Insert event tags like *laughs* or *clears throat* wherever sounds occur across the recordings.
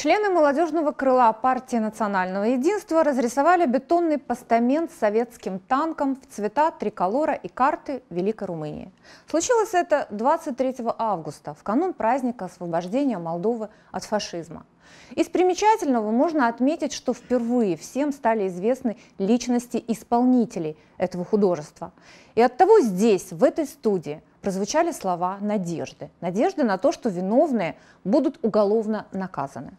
Члены молодежного крыла партии национального единства разрисовали бетонный постамент советским танком в цвета триколора и карты Великой Румынии. Случилось это 23 августа, в канун праздника освобождения Молдовы от фашизма. Из примечательного можно отметить, что впервые всем стали известны личности исполнителей этого художества. И оттого здесь, в этой студии, прозвучали слова надежды. Надежды на то, что виновные будут уголовно наказаны.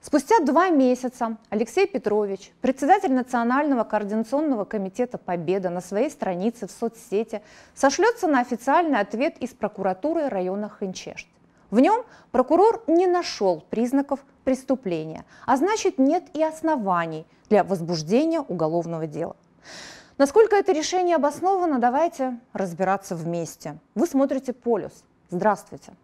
Спустя два месяца Алексей Петрович, председатель Национального координационного комитета «Победа» на своей странице в соцсети сошлется на официальный ответ из прокуратуры района Хинчешт. В нем прокурор не нашел признаков преступления, а значит нет и оснований для возбуждения уголовного дела. Насколько это решение обосновано, давайте разбираться вместе. Вы смотрите «Полюс». Здравствуйте.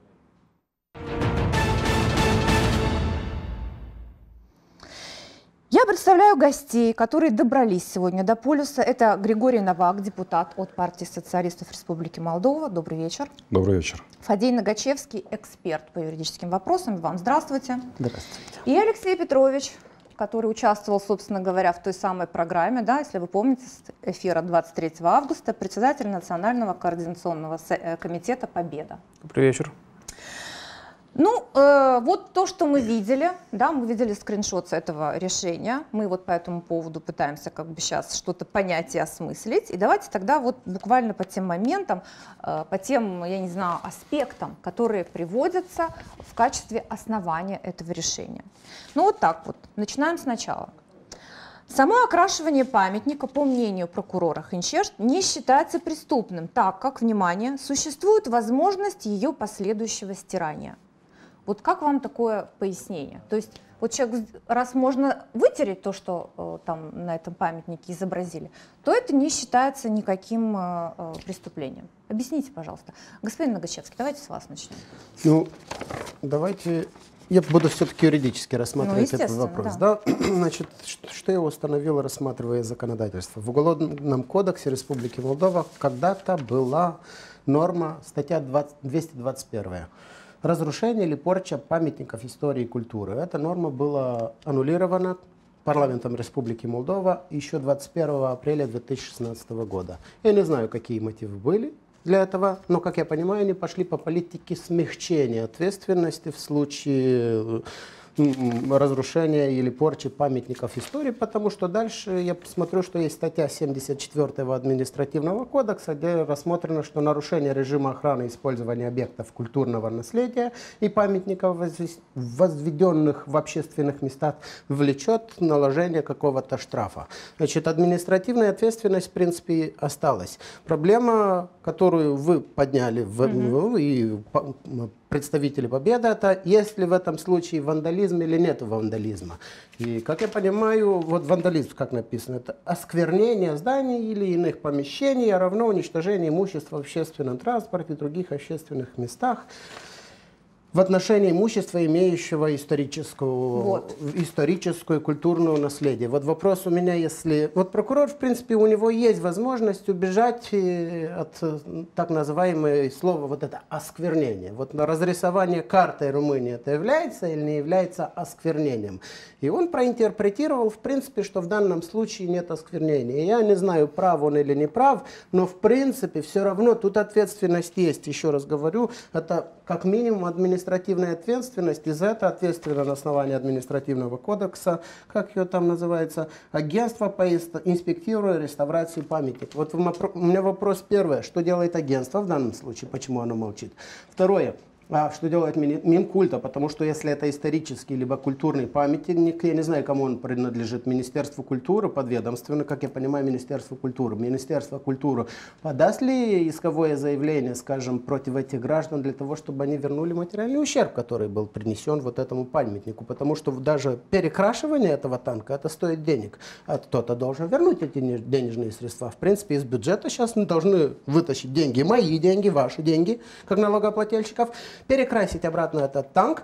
Представляю гостей, которые добрались сегодня до полюса. Это Григорий Новак, депутат от партии социалистов Республики Молдова. Добрый вечер. Добрый вечер. Фадей Нагачевский, эксперт по юридическим вопросам. Вам здравствуйте. Здравствуйте. И Алексей Петрович, который участвовал, собственно говоря, в той самой программе, да, если вы помните, с эфира 23 августа, председатель Национального координационного э, комитета «Победа». Добрый вечер. Ну, э, вот то, что мы видели, да, мы видели скриншот с этого решения, мы вот по этому поводу пытаемся как бы сейчас что-то понять и осмыслить, и давайте тогда вот буквально по тем моментам, э, по тем, я не знаю, аспектам, которые приводятся в качестве основания этого решения. Ну вот так вот, начинаем сначала. Само окрашивание памятника, по мнению прокурора Хинчешт, не считается преступным, так как, внимание, существует возможность ее последующего стирания – вот как вам такое пояснение? То есть вот человек, раз можно вытереть то, что э, там на этом памятнике изобразили, то это не считается никаким э, э преступлением. Объясните, пожалуйста. Господин Ногачевский, давайте с вас начнем. Ну, давайте... Я буду все-таки юридически рассматривать ну, этот вопрос. Да. Да? *clears throat* Значит, что я установил, рассматривая законодательство? В Уголовном кодексе Республики Молдова когда-то была норма, статья 20, 221 разрушение или порча памятников истории и культуры. Эта норма была аннулирована парламентом Республики Молдова еще 21 апреля 2016 года. Я не знаю, какие мотивы были для этого, но, как я понимаю, они пошли по политике смягчения ответственности в случае разрушения или порчи памятников истории, потому что дальше я посмотрю, что есть статья 74 административного кодекса, где рассмотрено, что нарушение режима охраны использования объектов культурного наследия и памятников, возведенных в общественных местах, влечет наложение какого-то штрафа. Значит, административная ответственность, в принципе, осталась. Проблема, которую вы подняли в, mm-hmm. и представители Победы, это есть ли в этом случае вандализм или нет вандализма. И, как я понимаю, вот вандализм, как написано, это осквернение зданий или иных помещений, а равно уничтожение имущества в общественном транспорте и других общественных местах в отношении имущества, имеющего историческую, вот. историческую культурную наследие. Вот вопрос у меня, если... Вот прокурор, в принципе, у него есть возможность убежать э, от э, так называемого слова вот это осквернение. Вот на разрисование карты Румынии это является или не является осквернением. И он проинтерпретировал, в принципе, что в данном случае нет осквернения. Я не знаю, прав он или не прав, но в принципе все равно тут ответственность есть. Еще раз говорю, это как минимум административная ответственность, и за это ответственно на основании административного кодекса, как ее там называется, агентство по инспектированию реставрации памятников. Вот у меня вопрос первый, что делает агентство в данном случае, почему оно молчит? Второе, что делает Минкульта? Потому что если это исторический либо культурный памятник, я не знаю, кому он принадлежит, Министерству культуры подведомственно, как я понимаю, Министерству культуры. Министерство культуры подаст ли исковое заявление, скажем, против этих граждан для того, чтобы они вернули материальный ущерб, который был принесен вот этому памятнику? Потому что даже перекрашивание этого танка, это стоит денег. А кто-то должен вернуть эти денежные средства. В принципе, из бюджета сейчас мы должны вытащить деньги, мои деньги, ваши деньги, как налогоплательщиков, перекрасить обратно этот танк,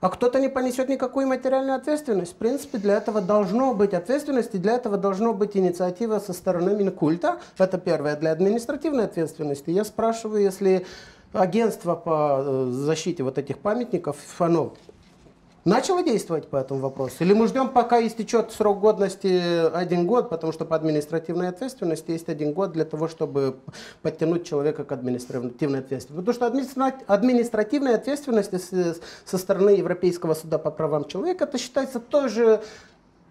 а кто-то не понесет никакую материальную ответственность. В принципе, для этого должно быть ответственность, и для этого должно быть инициатива со стороны Минкульта. Это первое. Для административной ответственности я спрашиваю, если агентство по э, защите вот этих памятников, оно начало действовать по этому вопросу? Или мы ждем, пока истечет срок годности один год, потому что по административной ответственности есть один год для того, чтобы подтянуть человека к административной ответственности. Потому что административная ответственность со стороны Европейского суда по правам человека, это считается тоже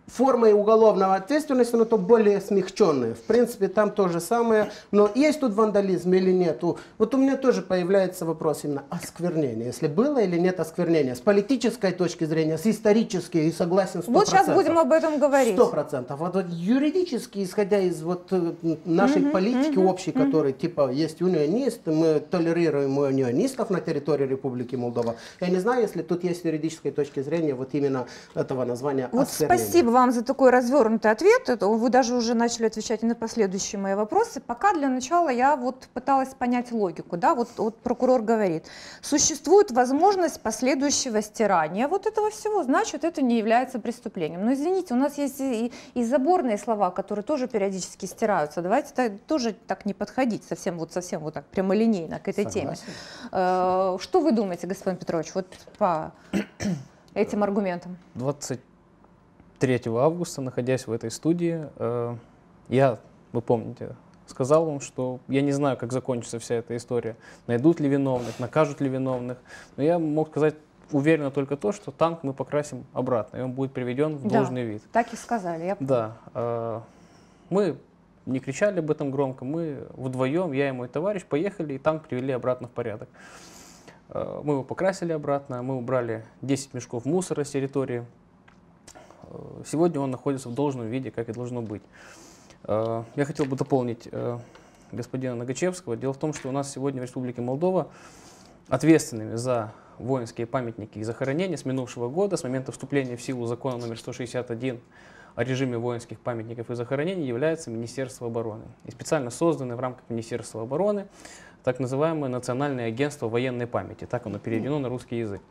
формой уголовного ответственности, но то более смягченные. В принципе, там то же самое. Но есть тут вандализм или нет? Вот у меня тоже появляется вопрос именно осквернения. Если было или нет осквернения. С политической точки зрения, с исторической, и согласен 100%. Вот сейчас будем об этом говорить. Сто процентов. Вот, вот юридически, исходя из вот э, нашей угу, политики угу, общей, угу. которой типа есть унионист, мы толерируем унионистов на территории Республики Молдова. Я не знаю, если тут есть с юридической точки зрения вот именно этого названия вот осквернения. Спасибо вам за такой развернутый ответ. Вы даже уже начали отвечать на последующие мои вопросы. Пока для начала я вот пыталась понять логику. Да? Вот, вот прокурор говорит, существует возможность последующего стирания вот этого всего, значит, это не является преступлением. Но извините, у нас есть и, и заборные слова, которые тоже периодически стираются. Давайте так, тоже так не подходить совсем вот, совсем вот так прямолинейно к этой Согласен. теме. Э, что вы думаете, господин Петрович, вот по *clears throat* этим аргументам? 20 3 августа, находясь в этой студии, э, я, вы помните, сказал вам, что я не знаю, как закончится вся эта история. Найдут ли виновных, накажут ли виновных. Но я мог сказать уверенно только то, что танк мы покрасим обратно, и он будет приведен в должный да, вид. Так и сказали. Я... Да. Э, мы не кричали об этом громко, мы вдвоем, я и мой товарищ, поехали и танк привели обратно в порядок. Э, мы его покрасили обратно, мы убрали 10 мешков мусора с территории сегодня он находится в должном виде, как и должно быть. Э, я хотел бы дополнить э, господина Нагачевского. Дело в том, что у нас сегодня в Республике Молдова ответственными за воинские памятники и захоронения с минувшего года, с момента вступления в силу закона номер 161 о режиме воинских памятников и захоронений является Министерство обороны. И специально созданное в рамках Министерства обороны так называемое Национальное агентство военной памяти. Так оно переведено на русский язык.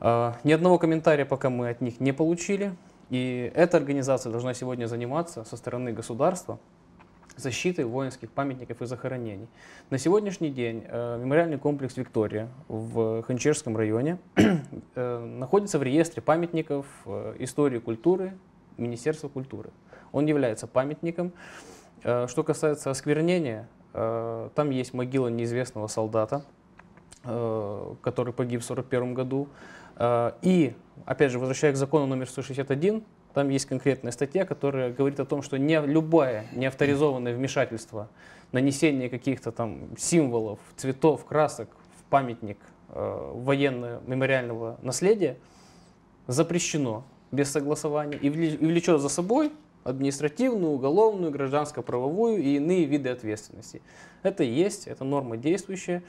Ни одного комментария пока мы от них не получили. И эта организация должна сегодня заниматься со стороны государства защитой воинских памятников и захоронений. На сегодняшний день э, мемориальный комплекс «Виктория» в Ханчерском районе *clears throat* э, находится в реестре памятников э, истории культуры Министерства культуры. Он является памятником. Э, что касается осквернения, э, там есть могила неизвестного солдата, э, который погиб в 1941 году. Э, и, опять же, возвращаясь к закону номер 161, там есть конкретная статья, которая говорит о том, что не любое неавторизованное вмешательство, нанесение каких-то там символов, цветов, красок в памятник э, военно-мемориального наследия запрещено без согласования и влечет за собой административную, уголовную, гражданско-правовую и иные виды ответственности. Это есть, это норма действующая.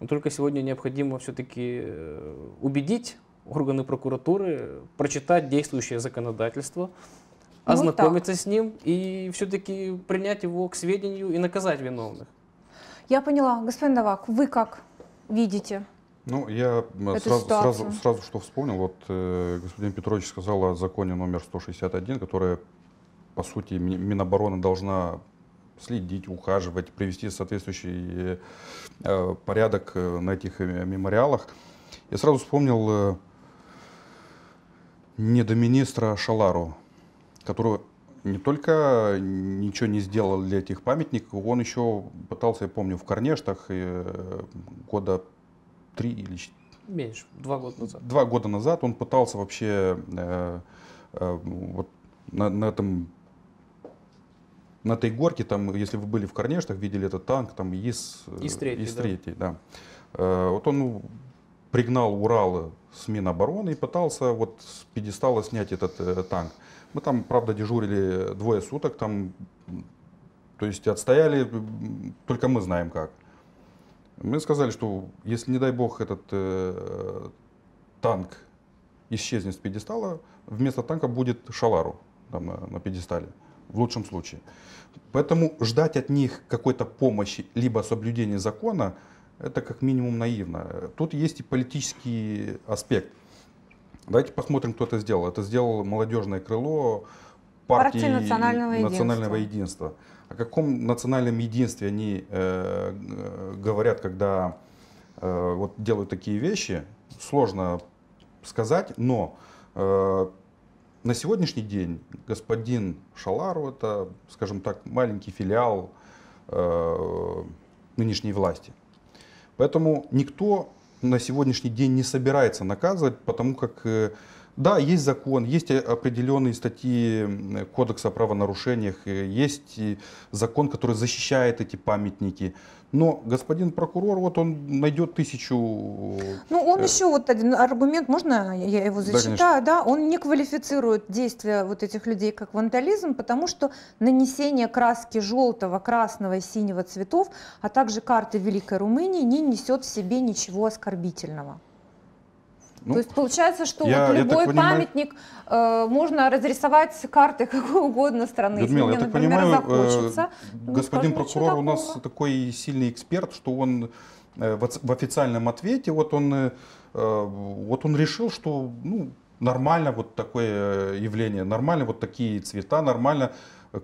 Но только сегодня необходимо все-таки э, убедить органы прокуратуры прочитать действующее законодательство, ну ознакомиться вот с ним и все-таки принять его к сведению и наказать виновных. Я поняла. Господин Новак, вы как видите? Ну, я э, сразу, сразу, сразу что вспомнил, вот э, господин Петрович сказал о законе номер 161, который, по сути, Минобороны должна следить, ухаживать, привести соответствующий э, порядок э, на этих э, мемориалах. Я сразу вспомнил недоминистра Шалару, который не только ничего не сделал для этих памятников, он еще пытался, я помню, в Корнештах года три или меньше, два года назад. Два года назад он пытался вообще э, э, вот на, на этом на этой горке, там, если вы были в Корнештах, видели этот танк, там ИС, ИС-3, ИС-3 да. да. Э, вот он пригнал Урал с Минобороны и пытался вот с пьедестала снять этот э, танк. Мы там, правда, дежурили двое суток, там, то есть отстояли, только мы знаем как. Мы сказали, что если, не дай бог, этот э, танк исчезнет с пьедестала, вместо танка будет шалару там, на, на пьедестале, в лучшем случае. Поэтому ждать от них какой-то помощи, либо соблюдения закона, это как минимум наивно. Тут есть и политический аспект. Давайте посмотрим, кто это сделал. Это сделало молодежное крыло партии, партии национального, национального единства. единства. О каком национальном единстве они э, говорят, когда э, вот делают такие вещи, сложно сказать, но э, на сегодняшний день господин Шалару это, скажем так, маленький филиал э, нынешней власти. Поэтому никто на сегодняшний день не собирается наказывать, потому как э, да, есть закон, есть определенные статьи Кодекса о правонарушениях, э, есть закон, который защищает эти памятники. Но господин прокурор, вот он найдет тысячу... Ну, он э... еще вот один аргумент, можно я его зачитаю? Да, да, он не квалифицирует действия вот этих людей как вандализм, потому что нанесение краски желтого, красного и синего цветов, а также карты Великой Румынии не несет в себе ничего оскорбительного. Ну, То есть получается, что я, вот любой понимаю, памятник э, можно разрисовать карты *laughs* какой угодно страны. Людмила, Если мне, я так например, понимаю, э, захочется, э, господин скажу, прокурор у нас такой сильный эксперт, что он э, в, в официальном ответе вот он, э, вот он решил, что ну, нормально вот такое явление, нормально вот такие цвета, нормально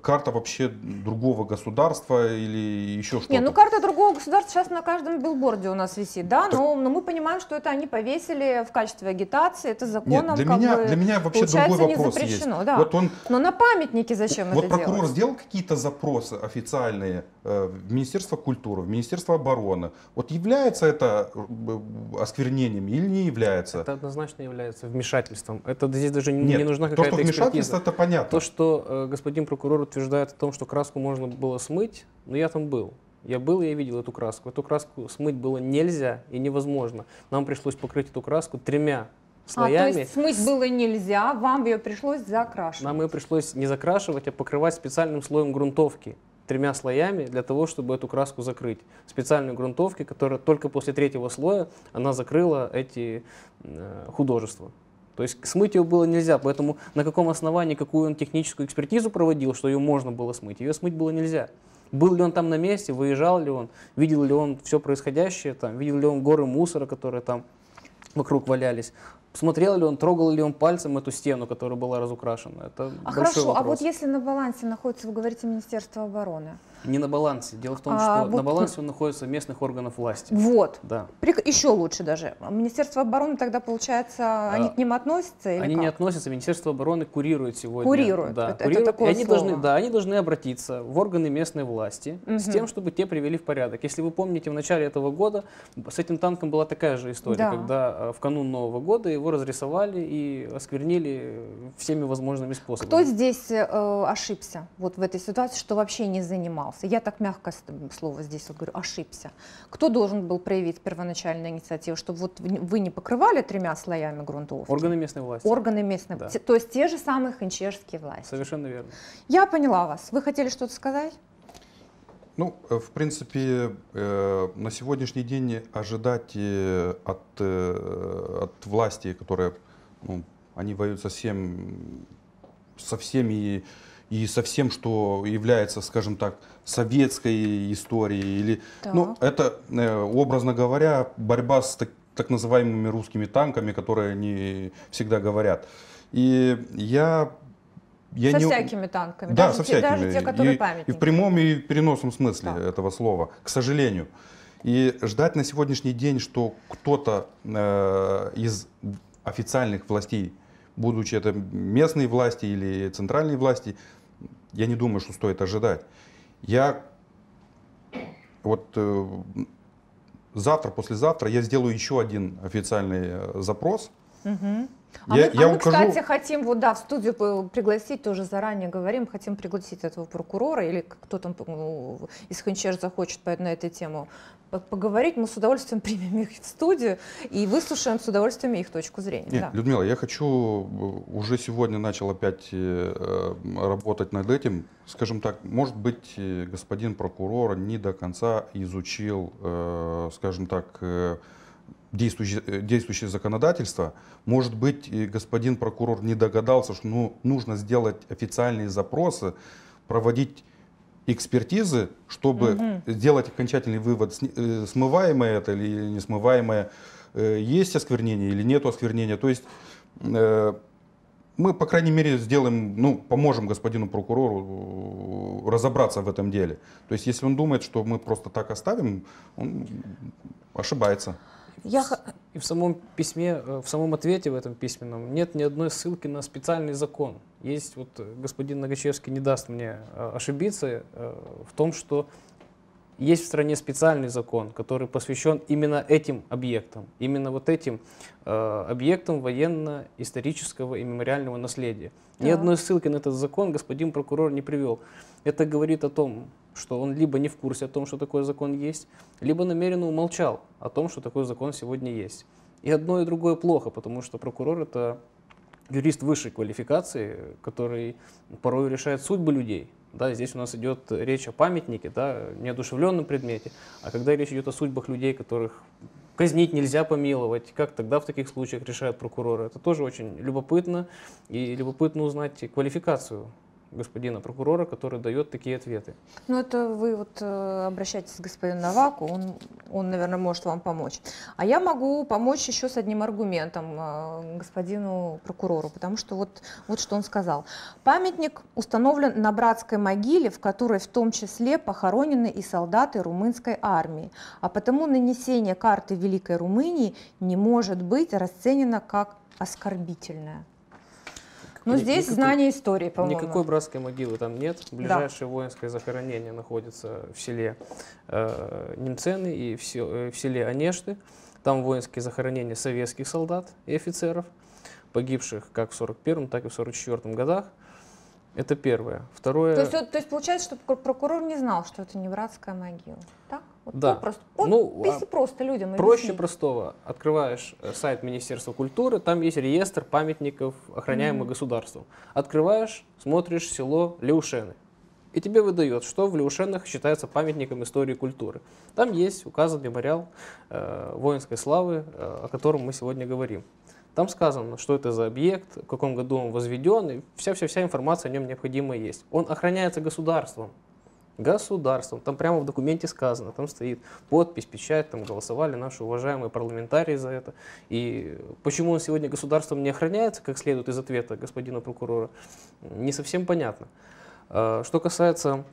карта вообще другого государства или еще что-то? Не, ну карта другого государства сейчас на каждом билборде у нас висит, да, так... но, но мы понимаем, что это они повесили в качестве агитации, это законом Нет, для как меня, бы, для меня вообще другой вопрос не запрещено, есть. Да. Вот он, но на памятники зачем вот это прокурор делать? сделал какие-то запросы официальные э, в Министерство культуры, в Министерство обороны. Вот является это э, осквернением или не является? Это однозначно является вмешательством. Это здесь даже Нет, не нужна какая-то экспертиза. То, что вмешательство, это понятно. То, что э, господин прокурор утверждает о том, что краску можно было смыть, но я там был. Я был, я видел эту краску. Эту краску смыть было нельзя и невозможно. Нам пришлось покрыть эту краску тремя слоями. А, то есть смыть было нельзя, вам ее пришлось закрашивать? Нам ее пришлось не закрашивать, а покрывать специальным слоем грунтовки тремя слоями для того, чтобы эту краску закрыть. Специальной грунтовки, которая только после третьего слоя она закрыла эти э, художества. То есть смыть ее было нельзя, поэтому на каком основании, какую он техническую экспертизу проводил, что ее можно было смыть, ее смыть было нельзя. Был ли он там на месте, выезжал ли он, видел ли он все происходящее, там, видел ли он горы мусора, которые там вокруг валялись. Смотрел ли он, трогал ли он пальцем эту стену, которая была разукрашена? Это а хорошо, вопрос. а вот если на балансе находится, вы говорите, Министерство обороны, не на балансе. Дело в том, а, что вот на балансе он находится местных органах власти. Вот. Да. Еще лучше даже. Министерство обороны тогда, получается, а, они к ним относятся? Или они как? не относятся. Министерство обороны курирует сегодня. Курирует. Да, это, курирует. это такое и они слово. должны, да, они должны обратиться в органы местной власти угу. с тем, чтобы те привели в порядок. Если вы помните, в начале этого года с этим танком была такая же история, да. когда э, в канун Нового года его разрисовали и осквернили всеми возможными способами. Кто здесь э, ошибся вот в этой ситуации, что вообще не занимался? Я так мягко слово здесь вот говорю, ошибся. Кто должен был проявить первоначальную инициативу, чтобы вот вы не покрывали тремя слоями грунтовки? Органы местной власти. Органы местной да. То есть те же самые хинчерские власти. Совершенно верно. Я поняла вас. Вы хотели что-то сказать? Ну, э, в принципе, э, на сегодняшний день ожидать э, от, от власти, которые, ну, они воюют со всем, со всеми и со всем, что является, скажем так, советской историей. Или, ну, это, э, образно говоря, борьба с так, так называемыми русскими танками, которые они всегда говорят. И я я со не... всякими танками, да, даже, со всякими. даже те, которые и, памятники. И в прямом и переносном смысле да. этого слова, к сожалению. И ждать на сегодняшний день, что кто-то э, из официальных властей, будучи это местные власти или центральные власти, я не думаю, что стоит ожидать. Я вот э, завтра, послезавтра я сделаю еще один официальный э, запрос. Угу. А, я, мы, я а мы, укажу... кстати, хотим вот, да, в студию пригласить, тоже заранее говорим, хотим пригласить этого прокурора или кто там ну, из Хенчер захочет на эту тему поговорить, мы с удовольствием *laughs* примем их в студию и выслушаем с удовольствием их точку зрения. Нет, да. Людмила, я хочу, э, уже сегодня начал опять э, работать над этим. Скажем так, может быть, э, господин прокурор не до конца изучил, скажем так, действующее, действующее законодательство. Может быть, господин прокурор не догадался, что ну, нужно сделать официальные запросы, проводить экспертизы, чтобы угу. сделать окончательный вывод, э, смываемое это или не смываемое, э, есть осквернение или нет осквернения. То есть э, мы, по крайней мере, сделаем, ну, поможем господину прокурору разобраться в этом деле. То есть, если он думает, что мы просто так оставим, он ошибается. Я... И в самом письме, э, в самом ответе в этом письменном нет ни одной ссылки на специальный закон. Есть, вот господин Нагачевский не даст мне ошибиться в том, что есть в стране специальный закон, который посвящен именно этим объектам, именно вот этим э, объектам военно-исторического и мемориального наследия. Да. Ни одной ссылки на этот закон господин прокурор не привел. Это говорит о том, что он либо не в курсе о том, что такой закон есть, либо намеренно умолчал о том, что такой закон сегодня есть. И одно и другое плохо, потому что прокурор это юрист высшей квалификации, который порой решает судьбы людей. Да, здесь у нас идет речь о памятнике, да, неодушевленном предмете. А когда речь идет о судьбах людей, которых казнить нельзя помиловать, как тогда в таких случаях решают прокуроры, это тоже очень любопытно. И любопытно узнать квалификацию господина прокурора, который дает такие ответы. Ну, это вы вот э, обращаетесь к господину Наваку, он, он, наверное, может вам помочь. А я могу помочь еще с одним аргументом э, господину прокурору, потому что вот, вот что он сказал. Памятник установлен на братской могиле, в которой в том числе похоронены и солдаты румынской армии, а потому нанесение карты Великой Румынии не может быть расценено как оскорбительное. Ну, здесь никакой, знание истории, по-моему. Никакой братской могилы там нет. Ближайшее да. воинское захоронение находится в селе э, Немцены и в, э, в селе Онешты. Там воинские захоронения советских солдат и офицеров, погибших как в 41 так и в 44 годах. Это первое. Второе... То есть, то есть получается, что прокурор не знал, что это не братская могила, так? Вот да. Просто, вот, ну, если а просто людям Проще объяснить. простого. Открываешь э, сайт Министерства культуры, там есть реестр памятников, охраняемых mm-hmm. государством. Открываешь, смотришь село Леушены. И тебе выдает, что в Леушенах считается памятником истории культуры. Там есть указан мемориал э, воинской славы, э, о котором мы сегодня говорим. Там сказано, что это за объект, в каком году он возведен, и вся-вся-вся информация о нем необходимая есть. Он охраняется государством государством. Там прямо в документе сказано, там стоит подпись, печать, там голосовали наши уважаемые парламентарии за это. И почему он сегодня государством не охраняется, как следует из ответа господина прокурора, не совсем понятно. А, что касается,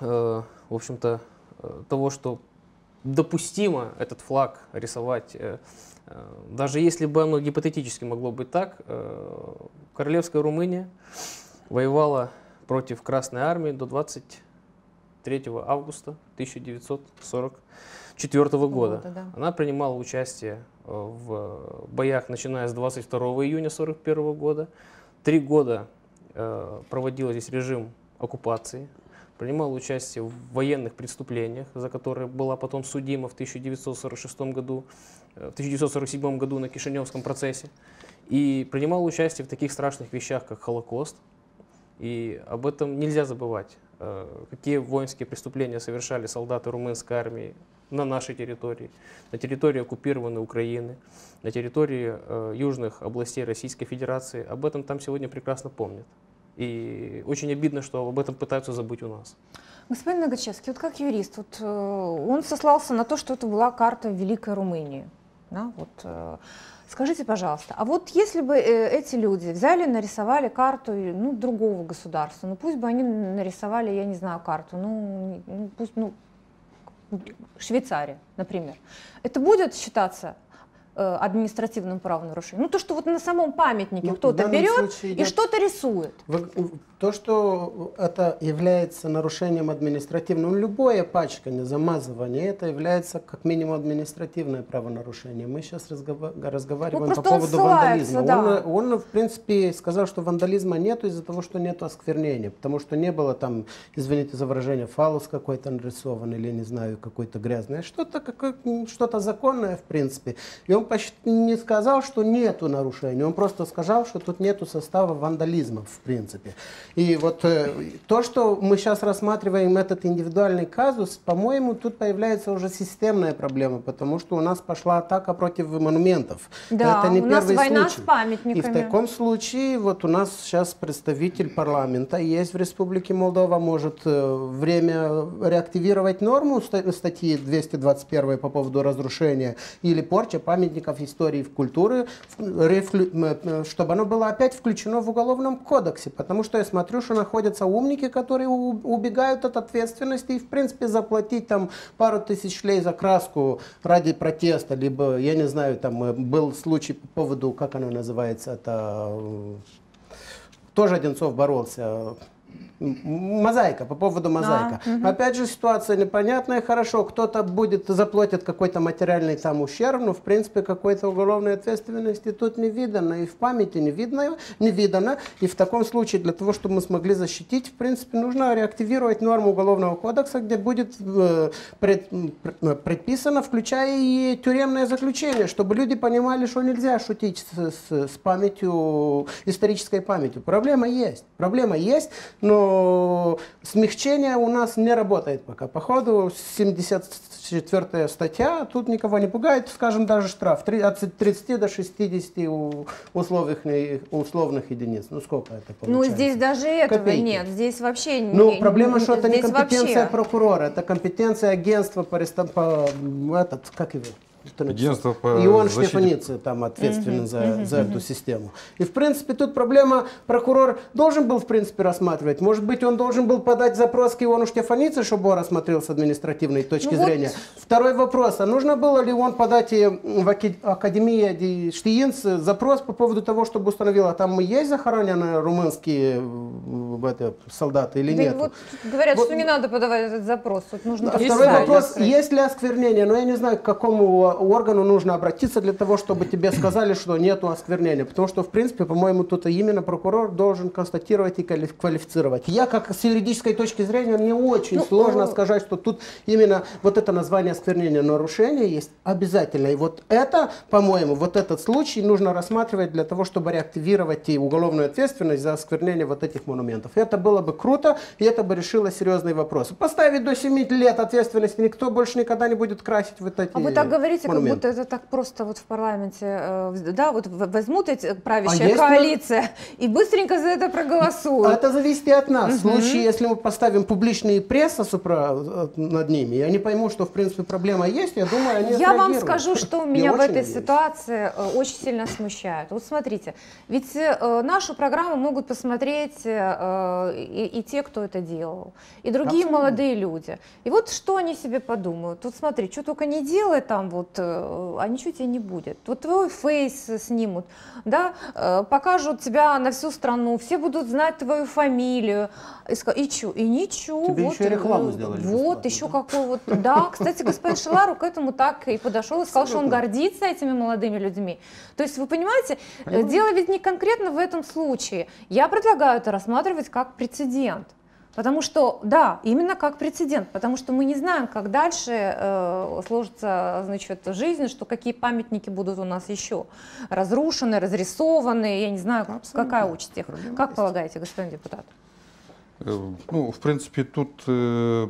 э, в общем-то, э, того, что допустимо этот флаг рисовать, э, даже если бы оно гипотетически могло быть так, королевская Румыния воевала против Красной Армии до 20 3 августа 1944 года. года да. Она принимала участие э, в боях, начиная с 22 июня 1941 года. Три года э, проводила здесь режим оккупации, принимала участие в военных преступлениях, за которые была потом судима в 1946 году, э, в 1947 году на Кишиневском процессе. И принимала участие в таких страшных вещах, как Холокост. И об этом нельзя забывать. Э, какие воинские преступления совершали солдаты румынской армии на нашей территории, на территории оккупированной Украины, на территории э, южных областей Российской Федерации. Об этом там сегодня прекрасно помнят. И очень обидно, что об этом пытаются забыть у нас. Господин Нагачевский, вот как юрист, вот, э, он сослался на то, что это была карта Великой Румынии. Да, вот, э, Скажите, пожалуйста, а вот если бы э, эти люди взяли, нарисовали карту ну, другого государства, ну пусть бы они нарисовали, я не знаю, карту, ну, ну пусть, ну, Швейцария, например, это будет считаться Э, административным правонарушением. Ну, то, что вот на самом памятнике ну, кто-то берет и что-то рисует. То, что это является нарушением административным, любое пачкание, замазывание, это является как минимум административное правонарушение. Мы сейчас разговар разговариваем ну, по поводу вандализма. Да. Он, он, в принципе, сказал, что вандализма нету из-за того, что нету осквернения, потому что не было там, извините за выражение, фалус какой-то нарисован или, не знаю, какой-то грязный, что-то что-то законное, в принципе. И он не сказал, что нету нарушений, он просто сказал, что тут нету состава вандализма, в принципе. И вот э, то, что мы сейчас рассматриваем этот индивидуальный казус, по-моему, тут появляется уже системная проблема, потому что у нас пошла атака против монументов. Да, Это не у нас война случай. с памятниками. И в таком случае вот у нас сейчас представитель парламента есть в Республике Молдова, может э, время реактивировать норму статьи 221 по поводу разрушения или порча памятника памятников истории и культуры, чтобы оно было опять включено в Уголовном кодексе. Потому что я смотрю, что находятся умники, которые убегают от ответственности и, в принципе, заплатить там пару тысяч лей за краску ради протеста, либо, я не знаю, там э, был случай по поводу, как оно называется, это э, тоже Одинцов боролся Мозаика, по поводу мозаика. А, угу. Опять же, ситуация непонятная, хорошо, кто-то будет, заплатит какой-то материальный там ущерб, но в принципе какой-то уголовной ответственности тут не видно, и в памяти не видно, не видно. И в таком случае, для того, чтобы мы смогли защитить, в принципе, нужно реактивировать норму Уголовного кодекса, где будет э, пред, предписано, включая и тюремное заключение, чтобы люди понимали, что нельзя шутить с, с, с памятью, исторической памятью. Проблема есть, проблема есть, но смягчение у нас не работает пока. Походу, 74 статья, тут никого не пугает, скажем, даже штраф от 30 до 60 условных, условных единиц. Ну, сколько это получается? Ну, здесь даже этого Копейки. нет, здесь вообще Ну, не, проблема, что это не компетенция вообще... прокурора, это компетенция агентства по, по этот, как его? Агентство по И он защите... Штефаницы там ответственен угу, за, угу, за угу. эту систему. И в принципе тут проблема, прокурор должен был в принципе рассматривать. Может быть он должен был подать запрос к Иону Штефанице, чтобы он рассмотрел с административной точки ну зрения. Вот. Второй вопрос, а нужно было ли он подать в Академии Штиинц запрос по поводу того, чтобы установила, там мы есть захоронены румынские это, солдаты или да нет? Вот говорят, вот. что не надо подавать этот запрос. Тут нужно а второй вопрос, есть ли осквернение? Но я не знаю, к какому органу нужно обратиться для того, чтобы тебе сказали, что нет осквернения. Потому что, в принципе, по-моему, тут именно прокурор должен констатировать и квалифицировать. Я, как с юридической точки зрения, мне очень ну, сложно ну, сказать, что тут именно вот это название осквернения нарушения есть обязательно. И вот это, по-моему, вот этот случай нужно рассматривать для того, чтобы реактивировать и уголовную ответственность за осквернение вот этих монументов. Это было бы круто, и это бы решило серьезные вопросы. Поставить до 7 лет ответственности никто больше никогда не будет красить вот эти А вы так говорите, как будто это так просто вот в парламенте, э, да, вот возьмут эти правящая а коалиция мы... и быстренько за это проголосуют. Это зависит и от нас. Угу. В случае, если мы поставим публичные пресса э, над ними, и они поймут, что в принципе проблема есть, я думаю, они Я вам скажу, что *laughs* меня в этой ситуации э, очень сильно смущает. Вот смотрите, ведь нашу программу могут посмотреть и, и те, кто это делал, и другие Абсолютно. молодые люди. И вот что они себе подумают. Вот смотри, что только не делай там вот Э, а ничего тебе не будет. Вот твой фейс снимут, да, э, покажут тебя на всю страну, все будут знать твою фамилию. И, и чё? И ничего. Тебе вот, еще рекламу сделали. Вот, еще да? какой вот. Да, кстати, господин Шилару к этому так и подошел и сказал, что он гордится этими молодыми людьми. То есть, вы понимаете, Понимаю. дело ведь не конкретно в этом случае. Я предлагаю это рассматривать как прецедент. Потому что, да, именно как прецедент, потому что мы не знаем, как дальше э, сложится значит, жизнь, что какие памятники будут у нас еще разрушены, разрисованы, я не знаю, Абсолютно. какая участь их. Проблема как есть. полагаете, господин депутат? Э, ну, в принципе, тут, э,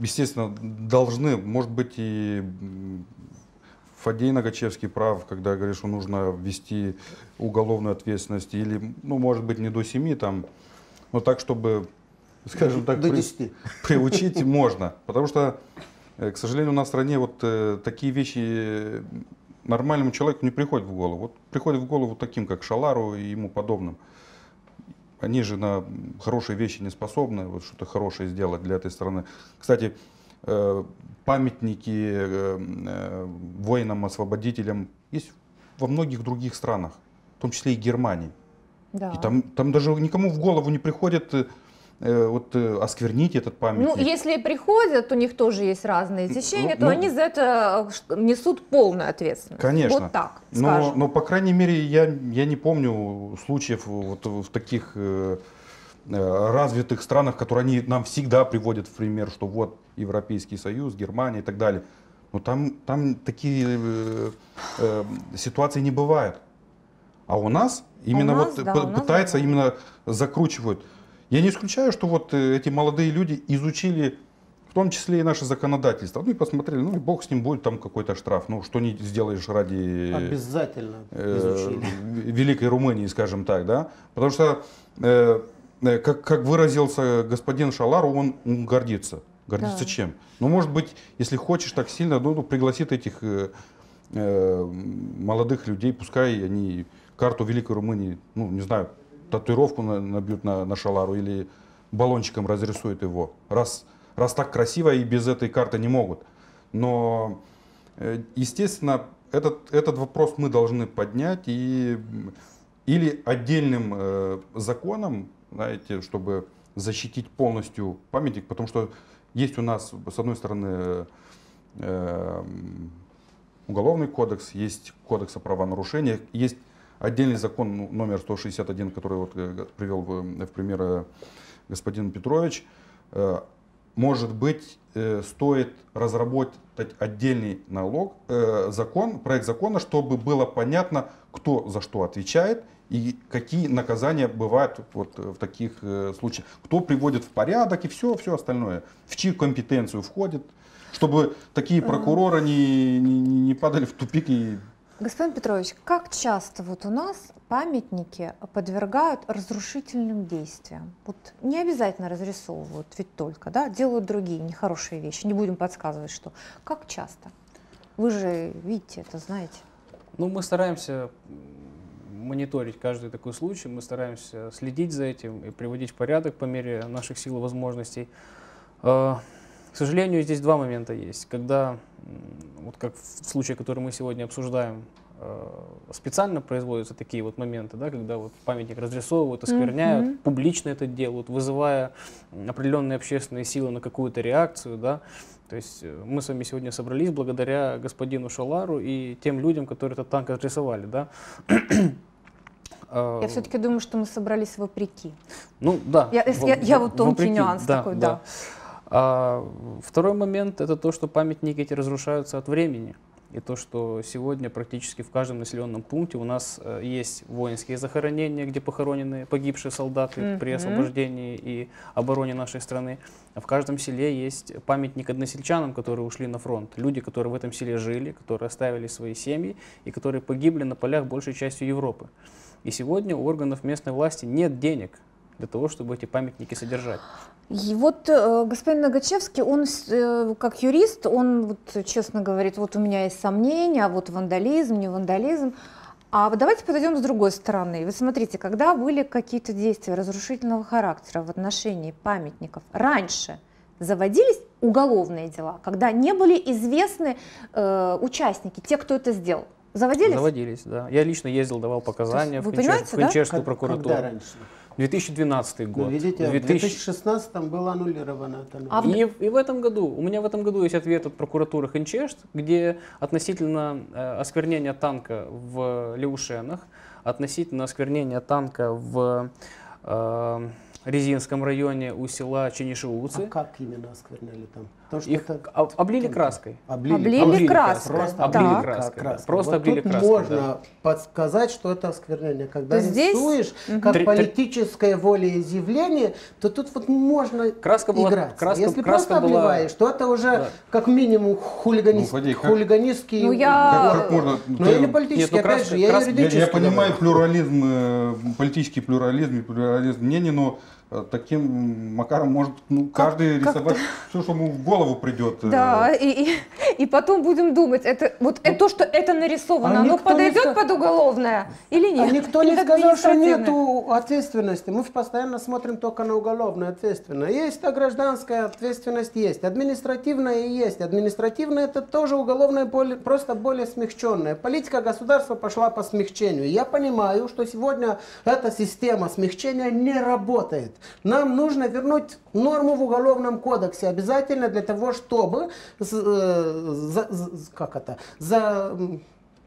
естественно, должны, может быть, и Фадей Нагачевский прав, когда говорит, что нужно ввести уголовную ответственность, или, ну, может быть, не до семи там, но так, чтобы, скажем так, До при, *laughs* приучить можно. Потому что, э, к сожалению, у нас в стране вот э, такие вещи нормальному человеку не приходят в голову. Вот приходят в голову таким, как Шалару и ему подобным. Они же на хорошие вещи не способны, вот что-то хорошее сделать для этой страны. Кстати, э, памятники воинам-освободителям есть во многих других странах, в том числе и Германии. Да. И там, там даже никому в голову не приходит э, э вот э, осквернить этот памятник. Ну, если приходят, у них тоже есть разные течения, ну, то ну, они за это несут полную ответственность. Конечно. Вот так, но, но, по крайней мере, я, я не помню случаев вот в таких э, развитых странах, которые они нам всегда приводят в пример, что вот Европейский Союз, Германия и так далее. Но там, там такие э, э, ситуации не бывают. А у нас именно а нас, вот да, пытается нас, именно закручивают. Я не исключаю, что вот э, эти молодые люди изучили в том числе и наше законодательство. Ну и посмотрели, ну и бог с ним будет там какой-то штраф. Ну что не сделаешь ради Обязательно э, Великой Румынии, скажем так, да? Потому что, э, э как, как выразился господин Шалару, он, он гордится. Гордится да. чем? Ну, может быть, если хочешь так сильно, ну, ну пригласит этих э, э, молодых людей, пускай они карту Великой Румынии, ну, не знаю, татуировку набьют на, на шалару или баллончиком разрисуют его. Раз, раз так красиво и без этой карты не могут. Но, э, естественно, этот, этот вопрос мы должны поднять и или отдельным э, законом, знаете, чтобы защитить полностью памятник, потому что есть у нас, с одной стороны, э, уголовный кодекс, есть кодекс о правонарушениях, есть отдельный закон ну, номер 161, который вот э, привел в, в пример э, господин Петрович. Э, может быть, э, стоит разработать отдельный налог, э, закон, проект закона, чтобы было понятно, кто за что отвечает и какие наказания бывают вот в таких случаях. Кто приводит в порядок и все, все остальное. В чью компетенцию входит, чтобы такие прокуроры не, не, не падали в тупик и Господин Петрович, как часто вот у нас памятники подвергают разрушительным действиям? Вот не обязательно разрисовывают, ведь только, да, делают другие нехорошие вещи. Не будем подсказывать, что. Как часто? Вы же видите это, знаете. Ну, мы стараемся мониторить каждый такой случай, мы стараемся следить за этим и приводить в порядок по мере наших сил и возможностей. К сожалению, здесь два момента есть. Когда, вот как в случае, который мы сегодня обсуждаем, э, специально производятся такие вот моменты, да, когда вот памятник разрисовывают, оскверняют, mm-hmm. публично это делают, вызывая определенные общественные силы на какую-то реакцию, да. То есть э, мы с вами сегодня собрались благодаря господину Шалару и тем людям, которые этот танк разрисовали, да. *clears throat* Я все-таки думаю, что мы собрались вопреки. Ну да. Я, я, я вот тонкий вопреки, нюанс да, такой, да. да. А второй момент – это то, что памятники эти разрушаются от времени. И то, что сегодня практически в каждом населенном пункте у нас э, есть воинские захоронения, где похоронены погибшие солдаты mm-hmm. при освобождении и обороне нашей страны. А в каждом селе есть памятник односельчанам, которые ушли на фронт. Люди, которые в этом селе жили, которые оставили свои семьи и которые погибли на полях большей частью Европы. И сегодня у органов местной власти нет денег для того, чтобы эти памятники содержать. И вот э, господин Нагачевский, он э, как юрист, он вот, честно говорит, вот у меня есть сомнения, а вот вандализм, не вандализм. А давайте подойдем с другой стороны. Вы смотрите, когда были какие-то действия разрушительного характера в отношении памятников раньше, заводились уголовные дела, когда не были известны э, участники, те, кто это сделал. Заводились? Заводились, да. Я лично ездил, давал показания в, Хинчер... в Хинчерскую да? прокуратуру. Когда раньше? 2012 ну, год. Ну, видите, 2000... в 2016 было аннулировано это. А и, и в этом году, у меня в этом году есть ответ от прокуратуры Хинчешт, где относительно э, осквернения танка в Леушенах, относительно осквернения танка в э, Резинском районе у села Ченишиуцы. А как именно оскверняли там? То, что Их это... облили краской. Облили, облили, облили краской. Просто облили так. краской. краской. Просто вот облили тут краской. можно да. подсказать, что это осквернение. Когда то рисуешь здесь... как Три, политическое волеизъявление, то тут вот можно краска была, играть. Краска, Если краска просто была... обливаешь, то это уже да. как минимум хулиганист, ну, ходи, как... хулиганистский... Ну я... Как, как можно... Но я не политический, Нет, ну, опять краска, же, я юридический. Я, я понимаю плюрализм, э, политический плюрализм и плюрализм мнений, но таким макаром может ну, каждый как, рисовать все, что ему в голову придет. Э. Да, и, и, и потом будем думать, это вот ну, то, что это нарисовано, а оно подойдет не... под уголовное или нет? А никто не сказал, что нет ответственности. Мы постоянно смотрим только на уголовную ответственность. Есть а гражданская ответственность, есть. Административная есть. Административная это тоже уголовная, просто более смягченная. Политика государства пошла по смягчению. Я понимаю, что сегодня эта система смягчения не работает. Нам нужно вернуть норму в Уголовном кодексе обязательно для того, чтобы, э, за, как это, за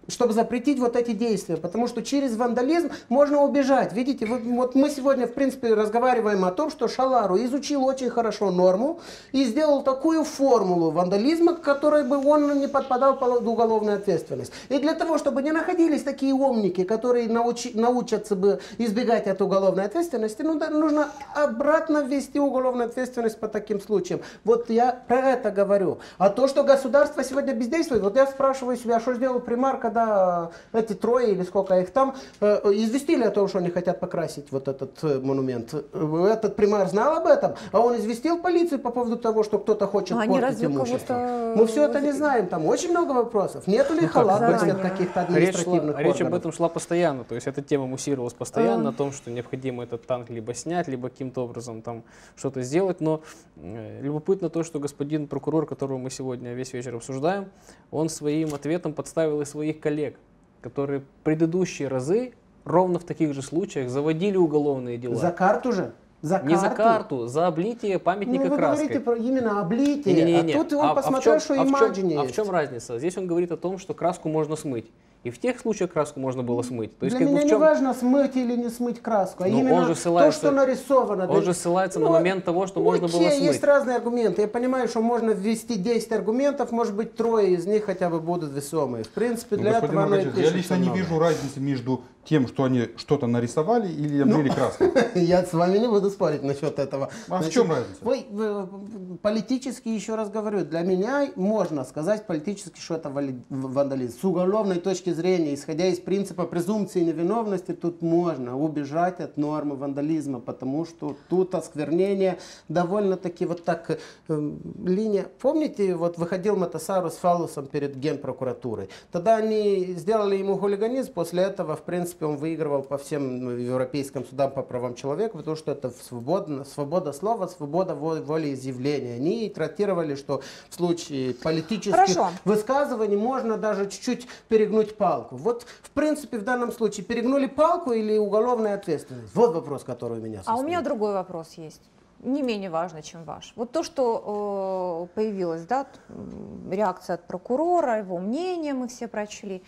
чтобы запретить вот эти действия, потому что через вандализм можно убежать. Видите, вот, вот мы сегодня, в принципе, разговариваем о том, что Шалару изучил очень хорошо норму и сделал такую формулу вандализма, к которой бы он не подпадал под уголовную ответственность. И для того, чтобы не находились такие умники, которые научи, научатся бы избегать от уголовной ответственности, ну, да, нужно обратно ввести уголовную ответственность по таким случаям. Вот я про это говорю. А то, что государство сегодня бездействует, вот я спрашиваю себя, что сделал примар, когда когда эти трое или сколько их там э, известили о том, что они хотят покрасить вот этот э, монумент. Этот примар знал об этом, а он известил полицию по поводу того, что кто-то хочет а портить имущество. Мы все это не знаем, там очень много вопросов. Нету ли ну, халатности от каких-то административных речь, речь об этом шла постоянно, то есть эта тема муссировалась постоянно, а. о том, что необходимо этот танк либо снять, либо каким-то образом там что-то сделать, но э, любопытно то, что господин прокурор, которого мы сегодня весь вечер обсуждаем, он своим ответом подставил и своих коллег, которые предыдущие разы ровно в таких же случаях заводили уголовные дела. За карту же? За не за карту, за облитие памятника ну, вы краской. говорите про именно облитие, не, не, не, а тут он а, посмотрел, а чем, что а в чем, А в чем разница? Здесь он говорит о том, что краску можно смыть. И в тех случаях краску можно было смыть. То есть, Для как меня бы, чем... не важно, смыть или не смыть краску, а Но именно он же ссылается, то, что нарисовано. Он же ссылается ну, на момент того, что можно было смыть. Есть разные аргументы. Я понимаю, что можно ввести 10 аргументов, может быть, трое из них хотя бы будут весомые. В принципе, для ну, этого оно и Я лично не вижу разницы между тем, что они что-то нарисовали или облили ну, краской. *laughs* Я с вами не буду спорить насчет этого. А Значит, в чем разница? Вы, политически, еще раз говорю, для меня можно сказать политически, что это вандализм. С уголовной точки зрения, исходя из принципа презумпции невиновности, тут можно убежать от нормы вандализма, потому что тут осквернение довольно-таки вот так э, линия. Помните, вот выходил Матасару с фалусом перед генпрокуратурой. Тогда они сделали ему хулиганизм, после этого, в принципе, принципе, он выигрывал по всем ну, европейским судам по правам человека, потому что это свобода, свобода слова, свобода волеизъявления. Они трактировали, что в случае политических Хорошо. высказываний можно даже чуть-чуть перегнуть палку. Вот, в принципе, в данном случае перегнули палку или уголовная ответственность? Вот вопрос, который у меня состоит. А у меня другой вопрос есть не менее важно, чем ваш. Вот то, что э, появилось, да, реакция от прокурора, его мнение мы все прочли.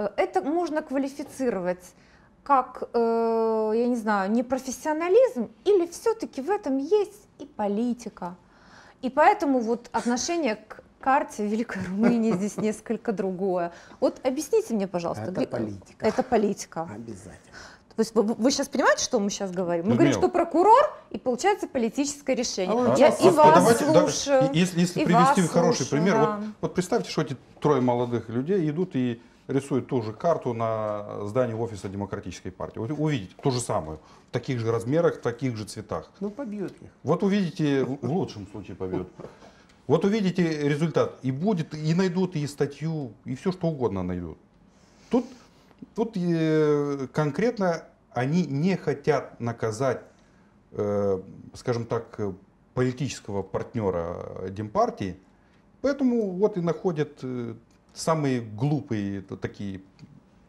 Э, это можно квалифицировать как, э, я не знаю, непрофессионализм или все-таки в этом есть и политика. И поэтому вот отношение к карте Великой Румынии здесь *laughs* несколько другое. Вот объясните мне, пожалуйста. Это политика. Это политика. Обязательно. То есть вы, вы сейчас понимаете, что мы сейчас говорим? Мы Людмила. говорим, что прокурор и получается политическое решение. А, Я а, и а, вас давайте, слушаю. Да, если если и привести хороший слушаю, пример, да. вот, вот представьте, что эти трое молодых людей идут и рисует ту же карту на здании офиса Демократической партии. Вот увидите ту же самую, в таких же размерах, в таких же цветах. Ну, побьет их. Вот увидите, в лучшем случае побьет. Вот увидите результат, и будет, и найдут, и статью, и все что угодно найдут. Тут, тут э, конкретно они не хотят наказать, э, скажем так, политического партнера Демпартии, поэтому вот и находят э, самые глупые такие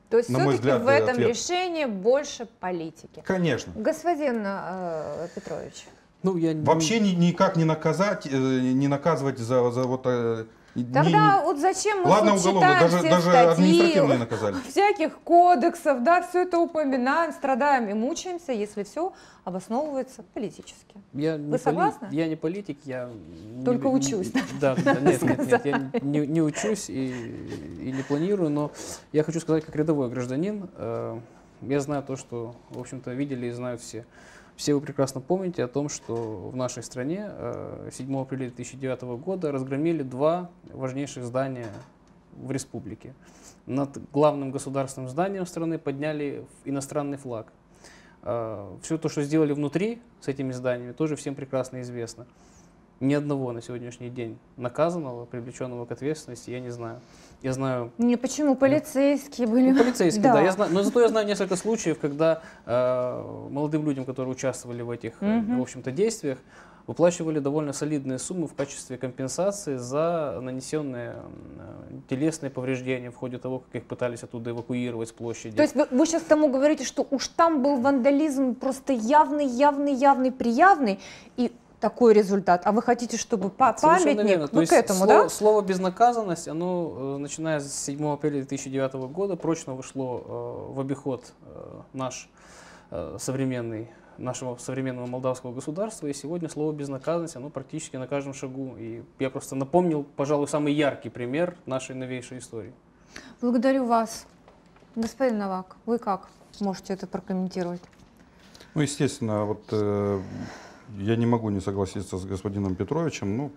то есть все-таки в этом ответ. решении больше политики. Конечно. Господин э, Петрович. Ну, я Вообще ни, никак не наказать, э, не наказывать за, за вот э, Тогда не, вот зачем мы Ладно, уголовно, даже, все даже статьи, административные *laughs* наказали. всяких кодексов, да, все это упоминаем, страдаем и мучаемся, если все обосновывается политически. Я Вы согласны? Поли, я не политик, я... Только не, учусь. Не, да, да, нет, нет, нет, я не, не учусь и, и не планирую, но я хочу сказать, как рядовой гражданин, э, я знаю то, что, в общем-то, видели и знают все. Все вы прекрасно помните о том, что в нашей стране 7 э, апреля 2009 года разгромили два важнейших здания в республике. Над главным государственным зданием страны подняли иностранный флаг. Э, Все то, что сделали внутри с этими зданиями, тоже всем прекрасно известно ни одного на сегодняшний день наказанного, привлеченного к ответственности, я не знаю. Я знаю... Не, почему? Полицейские были. Ну, полицейские, *laughs* да. да. Я знаю, но зато я знаю несколько случаев, когда э, молодым людям, которые участвовали в этих, угу. в общем-то, действиях, выплачивали довольно солидные суммы в качестве компенсации за нанесенные телесные повреждения в ходе того, как их пытались оттуда эвакуировать с площади. То есть вы, вы сейчас тому говорите, что уж там был вандализм просто явный, явный, явный, приявный, и такой результат, а вы хотите, чтобы па памятник верно. ну, к этому, слово, да? Слово «безнаказанность», оно, э, начиная с 7 апреля 2009 года, прочно вышло э, в обиход э, наш современный нашего современного молдавского государства, и сегодня слово «безнаказанность» оно практически на каждом шагу. И я просто напомнил, пожалуй, самый яркий пример нашей новейшей истории. Благодарю вас. Господин Новак, вы как можете это прокомментировать? Ну, естественно, вот я не могу не согласиться с господином Петровичем. Ну,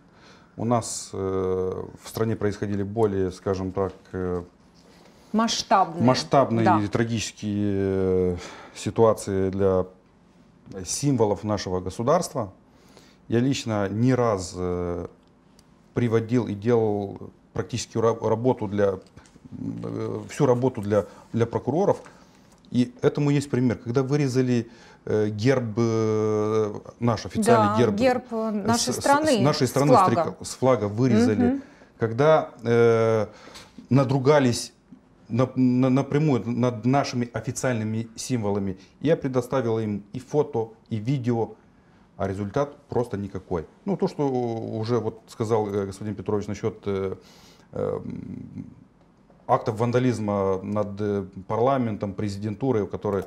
у нас э, в стране происходили более, скажем так, э, масштабные, масштабные да. трагические э, ситуации для символов нашего государства. Я лично не раз э, приводил и делал практически работу для, э, всю работу для, для прокуроров. И этому есть пример. Когда вырезали герб, наш официальный да, герб, герб нашей с, страны, с, нашей страны с флага, с флага вырезали, угу. когда э, надругались на, на, напрямую над нашими официальными символами, я предоставил им и фото, и видео, а результат просто никакой. Ну, то, что уже вот сказал э, господин Петрович насчет э, э, актов вандализма над э, парламентом, президентурой, которые э,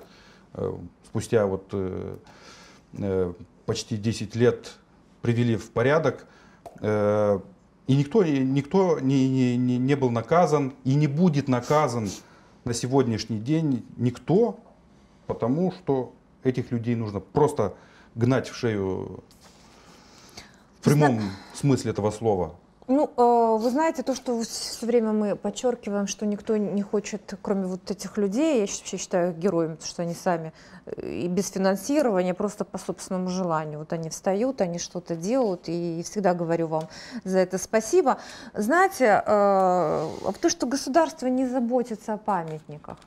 спустя вот э, э, почти 10 лет привели в порядок, э, и никто, никто не, не, не был наказан и не будет наказан на сегодняшний день никто, потому что этих людей нужно просто гнать в шею в прямом смысле этого слова. Ну, э, вы знаете, то, что все время мы подчеркиваем, что никто не хочет, кроме вот этих людей, я вообще считаю их героями, потому что они сами э, и без финансирования, просто по собственному желанию. Вот они встают, они что-то делают, и всегда говорю вам за это спасибо. Знаете, э, то, что государство не заботится о памятниках,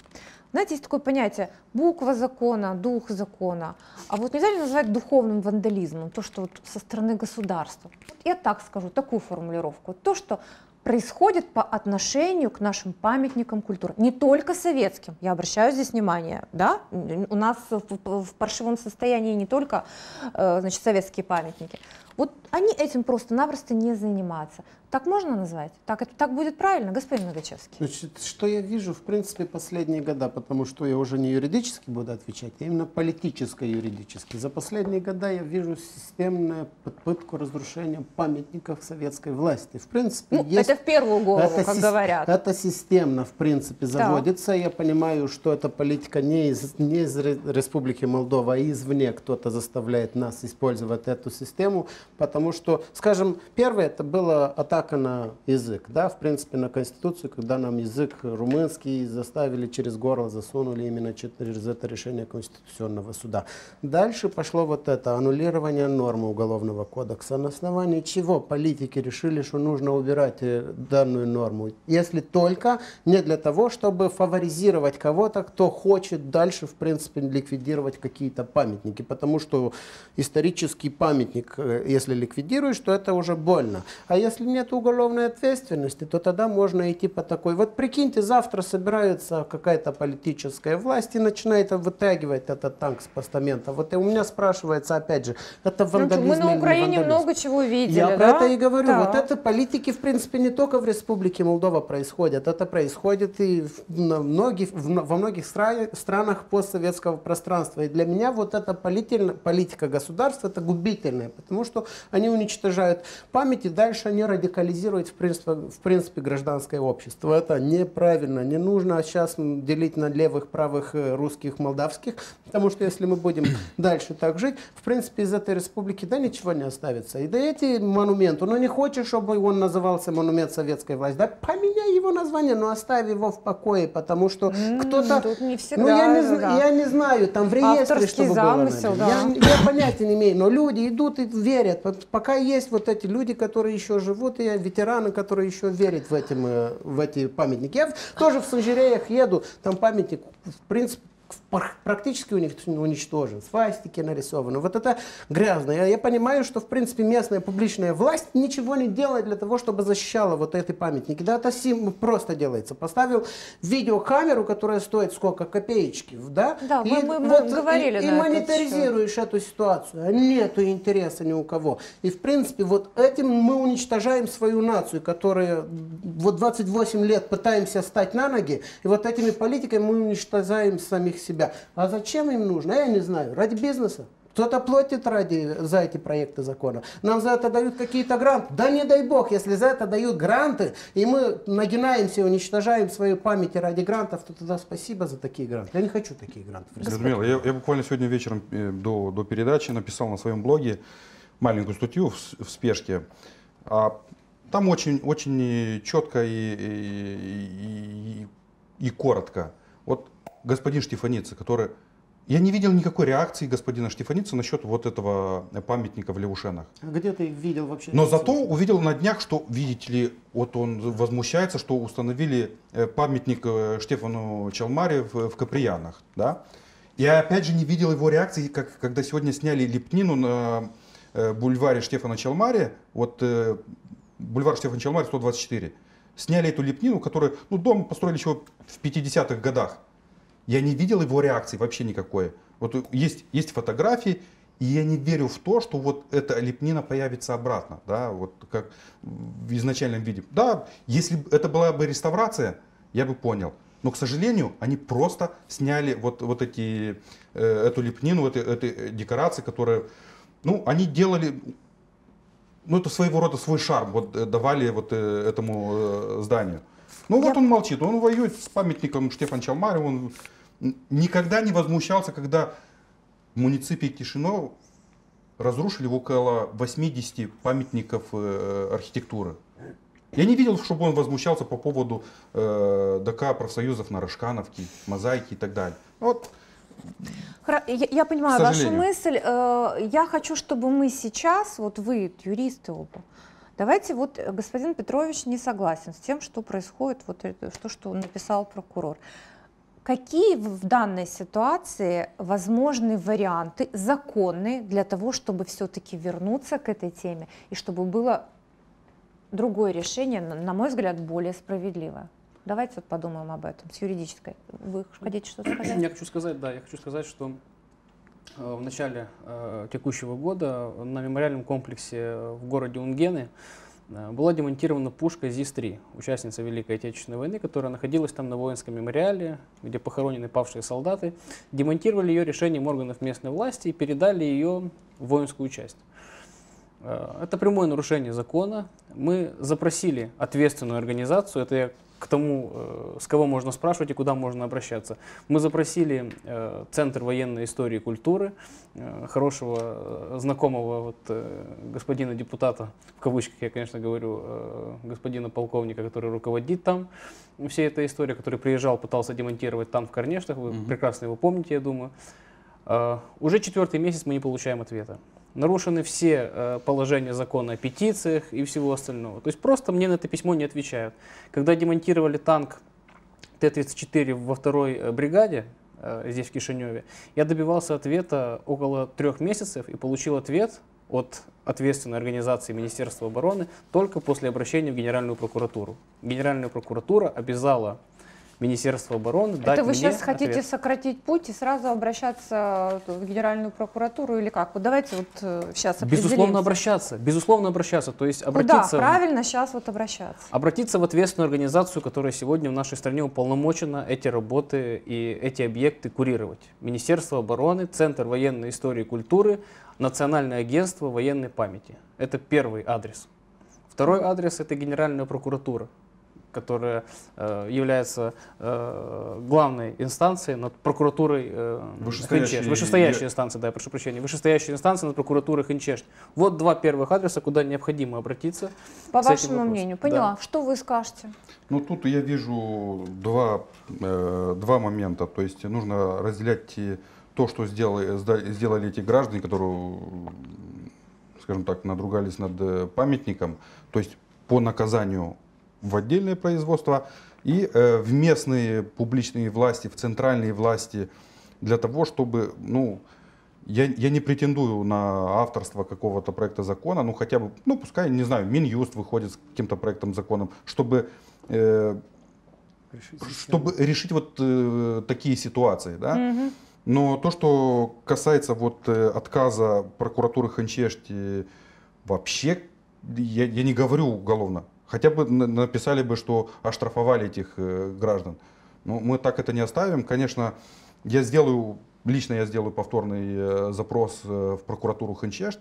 знаете, есть такое понятие буква закона, дух закона. А вот нельзя ли назвать духовным вандализмом то, что вот со стороны государства? Я так скажу, такую формулировку. То, что происходит по отношению к нашим памятникам культуры, не только советским, я обращаю здесь внимание, да, у нас в, в паршивом состоянии не только э, значит, советские памятники, вот они этим просто-напросто не занимаются. Так можно назвать? Так, это, так будет правильно, господин Многочевский? Значит, что я вижу, в принципе, последние года, потому что я уже не юридически буду отвечать, а именно политическо-юридически. За последние года я вижу системную попытку разрушения памятников советской власти. В принципе, ну, есть... Это в первую голову, это как говорят. Это системно, в принципе, заводится. Да. Я понимаю, что эта политика не из, не из Республики Молдова, а извне кто-то заставляет нас использовать эту систему, потому что, скажем, первое, это было атака на язык, да, в принципе, на Конституцию, когда нам язык румынский заставили через горло, засунули именно через это решение Конституционного суда. Дальше пошло вот это, аннулирование нормы Уголовного кодекса. На основании чего политики решили, что нужно убирать э, данную норму? Если только не для того, чтобы фаворизировать кого-то, кто хочет дальше, в принципе, ликвидировать какие-то памятники. Потому что исторический памятник, э, если ликвидируешь, то это уже больно. А если нет уголовной ответственности, то тогда можно идти по такой. Вот прикиньте, завтра собирается какая-то политическая власть и начинает вытягивать этот танк с постамента. Вот и у меня спрашивается, опять же, это вандализм Мы на Украине много чего видели, Я да? про это и говорю. Да. Вот это политики, в принципе, не только в Республике Молдова происходят. Это происходит и в многих, во многих странах постсоветского пространства. И для меня вот эта политика государства, это губительная, потому что они уничтожают память, и дальше они радикализируют в принципе, в принципе гражданское общество. Это неправильно. Не нужно сейчас делить на левых, правых, э, русских, молдавских, потому что если мы будем *coughs* дальше так жить, в принципе из этой республики да ничего не оставится. И да эти монументы, ну не хочешь, чтобы он назывался монумент советской власти, да поменяй его название, но оставь его в покое, потому что mm, кто-то... Тут не всегда, ну я не, да. я не знаю, там в реестре, Авторский чтобы замысел, было. Да. Я, я понятия не имею, но люди идут и верят. Пока есть вот эти люди, которые еще живут, и ветераны, которые еще верят в, этим, э, в эти памятники. Я тоже в Санжиреях еду, там памятник, в принципе, практически у них уничтожен, свастики нарисованы. Вот это грязно. Я, я понимаю, что в принципе местная публичная власть ничего не делает для того, чтобы защищала вот эти памятники. Да, это сим просто делается. Поставил видеокамеру, которая стоит сколько? Копеечки, да? Да, и мы, мы, вот, говорили И, и мониторизируешь эту ситуацию. А нету интереса ни у кого. И в принципе вот этим мы уничтожаем свою нацию, которая вот 28 лет пытаемся стать на ноги, и вот этими политиками мы уничтожаем самих себя. А зачем им нужно? Я не знаю. Ради бизнеса. Кто-то платит ради, за эти проекты закона. Нам за это дают какие-то гранты. Да не дай бог, если за это дают гранты, и мы нагинаемся, уничтожаем свою память ради грантов, то тогда спасибо за такие гранты. Я не хочу такие гранты. Людмила, я, я буквально сегодня вечером э, до, до передачи написал на своем блоге маленькую статью в, в спешке. А, там очень, очень четко и, и, и и коротко. Вот господин Штефаницы, который я не видел никакой реакции господина Штефаницы насчет вот этого памятника в Левушенах. А где ты видел вообще? Но зато увидел на днях, что, видите ли, вот он возмущается, что установили э, памятник э, Штефану Чалмаре в, в Каприянах. Да? Я опять же не видел его реакции, как, когда сегодня сняли лепнину на э, бульваре Штефана Чалмаре, вот бульвар Штефана Чалмаре 124. Сняли эту лепнину, которую, ну, дом построили еще в 50-х годах. Я не видел его реакции вообще никакой. Вот есть, есть фотографии, и я не верю в то, что вот эта лепнина появится обратно, да, вот как в изначальном виде. Да, если это была бы реставрация, я бы понял. Но, к сожалению, они просто сняли вот, вот эти, э, эту лепнину, эти, эти декорации, которые, ну, они делали, ну, это своего рода свой шарм, вот э, давали вот э, этому э, зданию. Ну, я... вот он молчит, он воюет с памятником Штефан Чалмари, он никогда не возмущался, когда в муниципе Кишинев разрушили около 80 памятников э, архитектуры. Я не видел, чтобы он возмущался по поводу э, ДК профсоюзов на Рожкановке, мозаики и так далее. Вот. Я, я понимаю вашу мысль. Э, я хочу, чтобы мы сейчас, вот вы, юристы оба, давайте вот господин Петрович не согласен с тем, что происходит, вот это, что, написал прокурор. Какие в данной ситуации возможны варианты законные для того, чтобы все-таки вернуться к этой теме и чтобы было другое решение, на мой взгляд, более справедливое? Давайте вот подумаем об этом с юридической. Вы хотите что-то сказать? Я хочу сказать, да, я хочу сказать, что э, в начале э, текущего года на мемориальном комплексе в городе Унгены Э, была демонтирована пушка ЗИС-3, участница Великой Отечественной войны, которая находилась там на воинском мемориале, где похоронены павшие солдаты. Демонтировали ее решением органов местной власти и передали ее в воинскую часть. Э, это прямое нарушение закона. Мы запросили ответственную организацию, это я к тому, э, с кого можно спрашивать и куда можно обращаться. Мы запросили э, Центр военной истории и культуры, э, хорошего знакомого вот, господина депутата, в кавычках я, конечно, говорю, господина полковника, который руководит там всей этой историей, который приезжал, пытался демонтировать там в Корнештах, вы угу. прекрасно его помните, я думаю. Уже четвертый месяц мы не получаем ответа нарушены все э, положения закона о петициях и всего остального. То есть просто мне на это письмо не отвечают. Когда демонтировали танк Т-34 во второй э, бригаде, э, здесь в Кишиневе, я добивался ответа около трех месяцев и получил ответ от ответственной организации Министерства обороны только после обращения в Генеральную прокуратуру. Генеральная прокуратура обязала Министерства обороны. Это вы сейчас хотите ответ. сократить путь и сразу обращаться в Генеральную прокуратуру или как? Вот давайте вот сейчас э, Безусловно обращаться, безусловно обращаться, то есть обратиться... Куда? Правильно сейчас вот обращаться. Обратиться в ответственную организацию, которая сегодня в нашей стране уполномочена эти работы и эти объекты курировать. Министерство обороны, Центр военной истории и культуры, Национальное агентство военной памяти. Это первый адрес. Второй адрес – это Генеральная прокуратура которая э, является э, главной инстанцией над прокуратурой э, Вышестоящей, Вышестоящая инстанция, да, я прошу прощения. Вышестоящая инстанция над прокуратурой Хинчешт. Вот два первых адреса, куда необходимо обратиться. По вашему мнению, поняла. Да. Что вы скажете? Ну, тут я вижу два, э, два момента. То есть нужно разделять то, что сделали, сделали эти граждане, которые, скажем так, надругались над э, памятником. То есть по наказанию в отдельное производство и э, в местные публичные власти, в центральные власти для того, чтобы, ну, я, я не претендую на авторство какого-то проекта закона, ну хотя бы, ну пускай, не знаю, Минюст выходит с каким-то проектом законом, чтобы, э, решить чтобы решить вот э, такие ситуации, да. Mm-hmm. Но то, что касается вот э, отказа прокуратуры Ханчешти, вообще я, я не говорю уголовно. Хотя бы написали бы, что оштрафовали этих э, граждан. Но мы так это не оставим. Конечно, я сделаю, лично я сделаю повторный э, запрос э, в прокуратуру Хэнчешт.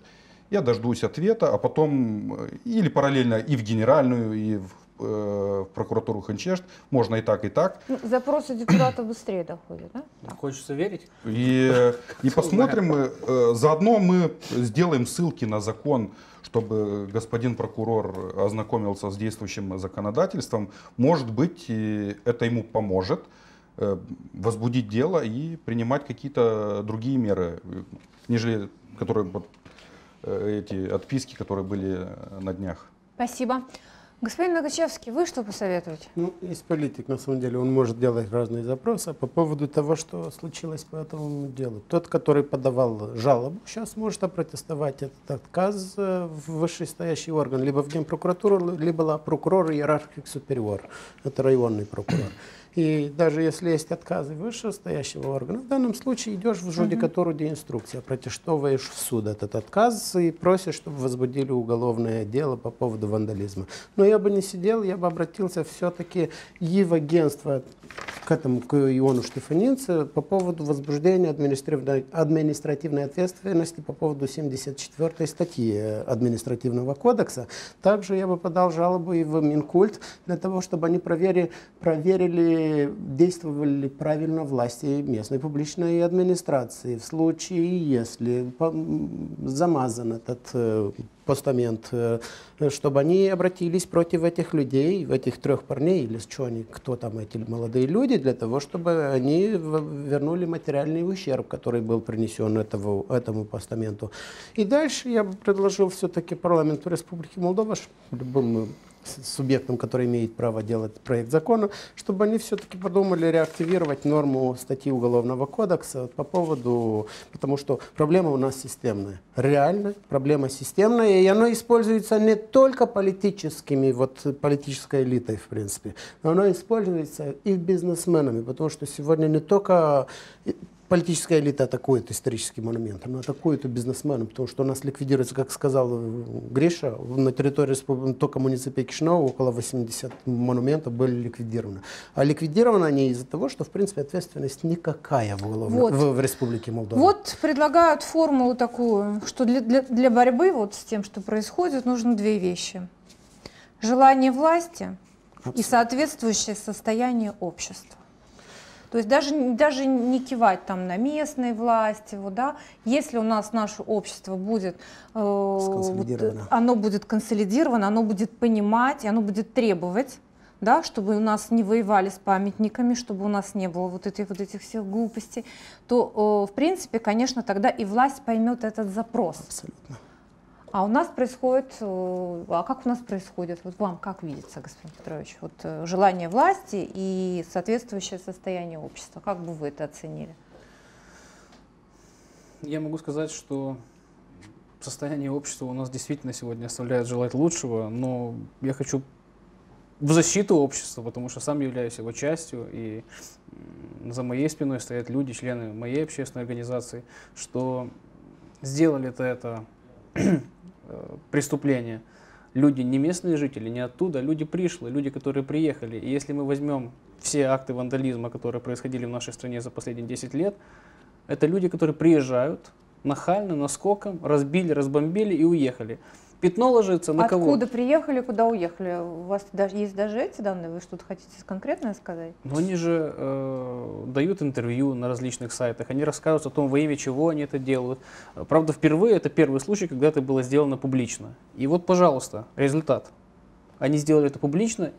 Я дождусь ответа, а потом или параллельно и в генеральную, и в в прокуратуру Ханчешт, можно и так, и так. Ну, запросы депутата быстрее доходят, да? Хочется верить. И, и посмотрим, мы, заодно мы сделаем ссылки на закон, чтобы господин прокурор ознакомился с действующим законодательством. Может быть, это ему поможет возбудить дело и принимать какие-то другие меры, нежели которые вот, эти отписки, которые были на днях. Спасибо. Господин Ногачевский, вы что посоветуете? Ну, есть политик, на самом деле, он может делать разные запросы по поводу того, что случилось по этому делу. Тот, который подавал жалобу, сейчас может опротестовать этот отказ в вышестоящий орган, либо в Генпрокуратуру, либо прокурор иерархик супериор, это районный прокурор. И даже если есть отказы вышестоящего органа, в данном случае идешь в жудикатуру де инструкция, протестовываешь в суд этот отказ и просишь, чтобы возбудили уголовное дело по поводу вандализма. Но я бы не сидел, я бы обратился все-таки и в агентство к этому, к Иону Штефанинце по поводу возбуждения административной, административной ответственности по поводу 74 статьи административного кодекса. Также я бы подал жалобу и в Минкульт для того, чтобы они проверили, проверили действовали ли правильно власти местной публичной администрации. В случае, если замазан этот э, постамент, э, чтобы они обратились против этих людей, этих трех парней, или что они, кто там эти молодые люди, для того, чтобы они вернули материальный ущерб, который был принесен этого, этому постаменту. И дальше я предложил все-таки парламенту Республики Молдова, любым субъектам, который имеет право делать проект закона, чтобы они все-таки подумали реактивировать норму статьи Уголовного кодекса по поводу, потому что проблема у нас системная. Реально проблема системная, и она используется не только политическими, вот политической элитой, в принципе, но она используется и бизнесменами, потому что сегодня не только политическая элита атакует исторический монумент, она атакует и бизнесмены, потому что у нас ликвидируется, как сказал э, Гриша, на территории только муниципе Кишинева около 80 монументов были ликвидированы. А ликвидированы они из-за того, что, в принципе, ответственность никакая в, уголовной, вот. в, в Республике Молдова. Вот предлагают формулу такую, что для, для, для борьбы вот с тем, что происходит, нужно две вещи. Желание власти Абсолютно. и соответствующее состояние общества. То есть даже, даже не кивать там на местные власти, вот, да, если у нас наше общество будет, э, вот, оно будет консолидировано, оно будет понимать, и оно будет требовать, да, чтобы у нас не воевали с памятниками, чтобы у нас не было вот этих вот этих всех глупостей, то, э, в принципе, конечно, тогда и власть поймет этот запрос. Абсолютно. А у нас происходит, э, а как у нас происходит, вот вам как видится, господин Петрович, вот э, желание власти и соответствующее состояние общества, как бы вы это оценили? Я могу сказать, что состояние общества у нас действительно сегодня оставляет желать лучшего, но я хочу в защиту общества, потому что сам являюсь его частью, и за моей спиной стоят люди, члены моей общественной организации, что сделали это, преступления. Люди не местные жители, не оттуда, люди пришлые, люди, которые приехали. И если мы возьмем все акты вандализма, которые происходили в нашей стране за последние 10 лет, это люди, которые приезжают нахально, наскоком, разбили, разбомбили и уехали. Пятно ложится на Откуда кого? Откуда приехали, куда уехали? У вас даже есть даже эти данные? Вы что-то хотите конкретное сказать? Но они же э, дают интервью на различных сайтах, они рассказывают о том, во имя чего они это делают. Правда, впервые это первый случай, когда это было сделано публично. И вот, пожалуйста, результат. Они сделали это публично,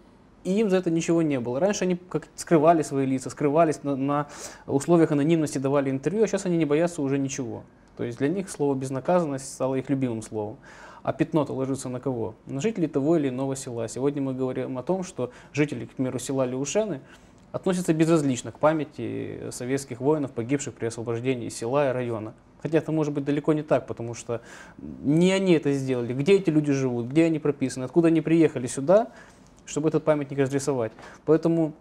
и им за это ничего не было. Раньше они как скрывали свои лица, скрывались на, на условиях анонимности, давали интервью, а сейчас они не боятся уже ничего. То есть для них слово безнаказанность стало их любимым словом. А пятно-то ложится на кого? На жителей того или иного села. Сегодня мы говорим о том, что жители, к примеру, села Леушены относятся безразлично к памяти советских воинов, погибших при освобождении села и района. Хотя это может быть далеко не так, потому что не они это сделали. Где эти люди живут, где они прописаны, откуда они приехали сюда, чтобы этот памятник разрисовать. Поэтому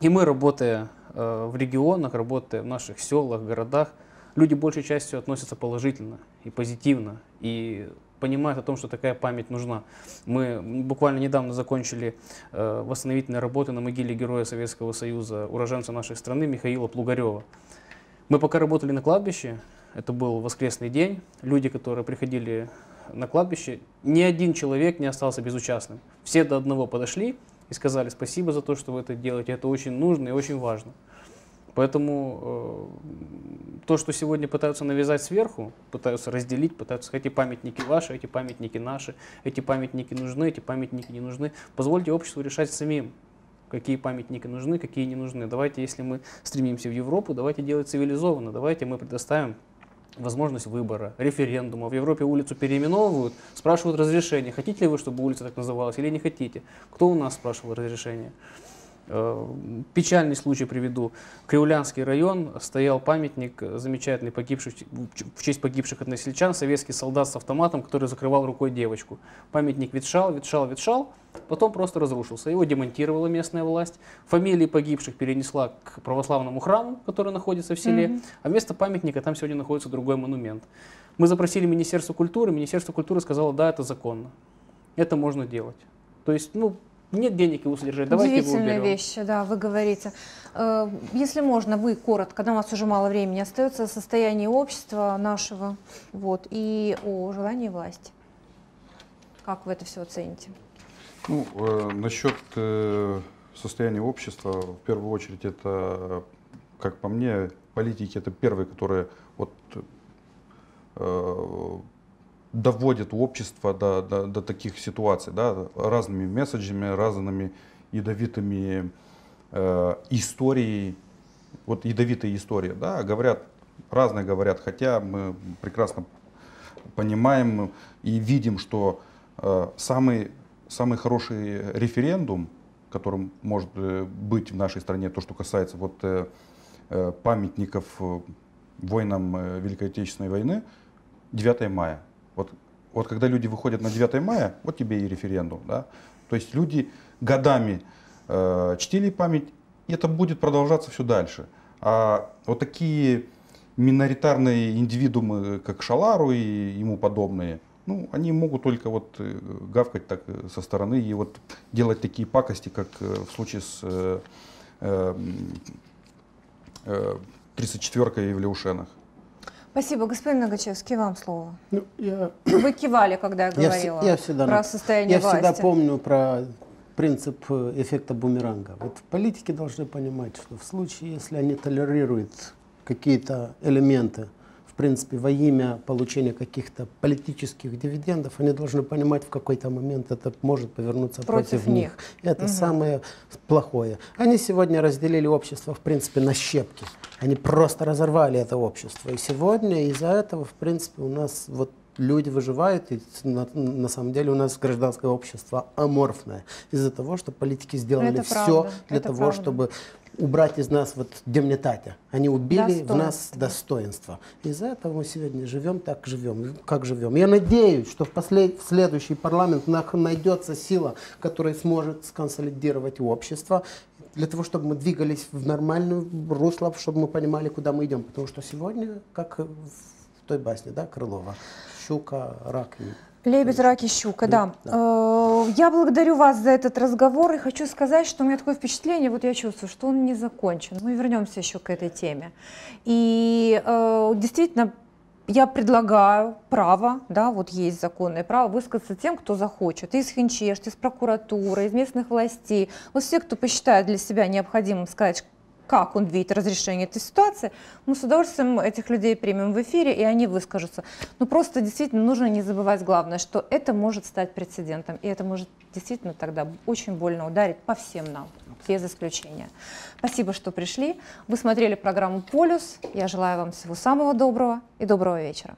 и мы, работая э, в регионах, работая в наших селах, городах, люди большей частью относятся положительно и позитивно. И понимают о том, что такая память нужна. Мы буквально недавно закончили э, восстановительные работы на могиле Героя Советского Союза, уроженца нашей страны Михаила Плугарева. Мы пока работали на кладбище, это был воскресный день, люди, которые приходили на кладбище, ни один человек не остался безучастным. Все до одного подошли, и сказали спасибо за то, что вы это делаете. Это очень нужно и очень важно. Поэтому э, то, что сегодня пытаются навязать сверху, пытаются разделить, пытаются сказать, эти памятники ваши, эти памятники наши, эти памятники нужны, эти памятники не нужны. Позвольте обществу решать самим, какие памятники нужны, какие не нужны. Давайте, если мы стремимся в Европу, давайте делать цивилизованно, давайте мы предоставим возможность выбора, референдума. В Европе улицу переименовывают, спрашивают разрешение. Хотите ли вы, чтобы улица так называлась или не хотите? Кто у нас спрашивал разрешение? Э, печальный случай приведу. Кривлянский район стоял памятник замечательный, погибший, в честь погибших односельчан, советский солдат с автоматом, который закрывал рукой девочку. Памятник ветшал, ветшал, ветшал, потом просто разрушился. Его демонтировала местная власть. Фамилии погибших перенесла к православному храму, который находится в селе, mm-hmm. а вместо памятника там сегодня находится другой монумент. Мы запросили Министерство культуры, Министерство культуры сказало, да, это законно, это можно делать. То есть, ну, нет денег его содержать, давайте его уберем. Удивительная вещь, да, вы говорите. Э, если можно, вы коротко, да, у нас уже мало времени остается, о состоянии общества нашего вот, и о желании власти. Как вы это все оцените? Ну, э, насчет э, состояния общества, в первую очередь, это, как по мне, политики это первые, которые вот, э, доводят общество до, до, до таких ситуаций, да, разными месседжами, разными ядовитыми э, историей, вот ядовитые истории, да, говорят, разные говорят, хотя мы прекрасно понимаем и видим, что э, самый, самый хороший референдум, которым может э, быть в нашей стране, то, что касается вот, э, э памятников э, воинам Великой Отечественной войны, 9 мая. Вот, вот когда люди выходят на 9 мая, вот тебе и референдум. Да? То есть люди годами э, чтили память, и это будет продолжаться все дальше. А вот такие миноритарные индивидуумы, как Шалару и ему подобные, ну, они могут только вот э, гавкать так э, со стороны и вот делать такие пакости, как э, в случае с э, э, 34-кой в Леушенах. Спасибо. Господин Нагачевский, вам слово. Ну, я... Вы кивали, когда я говорила я, я всегда, про состояние я власти. Я всегда помню про принцип э, эффекта бумеранга. Вот политики должны понимать, что в случае, если они толерируют какие-то элементы, принципе, во имя получения каких-то политических дивидендов, они должны понимать, в какой-то момент это может повернуться против, против них. них. Это угу. самое плохое. Они сегодня разделили общество, в принципе, на щепки. Они просто разорвали это общество. И сегодня из-за этого, в принципе, у нас вот люди выживают, и на, на самом деле у нас гражданское общество аморфное. Из-за того, что политики сделали это все правда, для того, правда. чтобы убрать из нас вот демнетатя. Они убили в нас достоинство. Из-за этого мы сегодня живем так, живем, как живем. Я надеюсь, что в, послед... в следующий парламент найдется сила, которая сможет сконсолидировать общество для того, чтобы мы двигались в нормальную русло, чтобы мы понимали, куда мы идем. Потому что сегодня, как в той басне, да, Крылова, щука, рак и Лебедь, рак и щука, да. да. Э, я благодарю вас за этот разговор и хочу сказать, что у меня такое впечатление, вот я чувствую, что он не закончен. Мы вернемся еще к этой теме. И э, действительно, я предлагаю право, да, вот есть законное право высказаться тем, кто захочет, из Хинчешт, из прокуратуры, из местных властей. Вот все, кто посчитает для себя необходимым сказать, как он видит разрешение этой ситуации, мы с удовольствием этих людей примем в эфире, и они выскажутся. Но просто действительно нужно не забывать главное, что это может стать прецедентом, и это может действительно тогда очень больно ударить по всем нам, без исключения. Спасибо, что пришли. Вы смотрели программу «Полюс». Я желаю вам всего самого доброго и доброго вечера.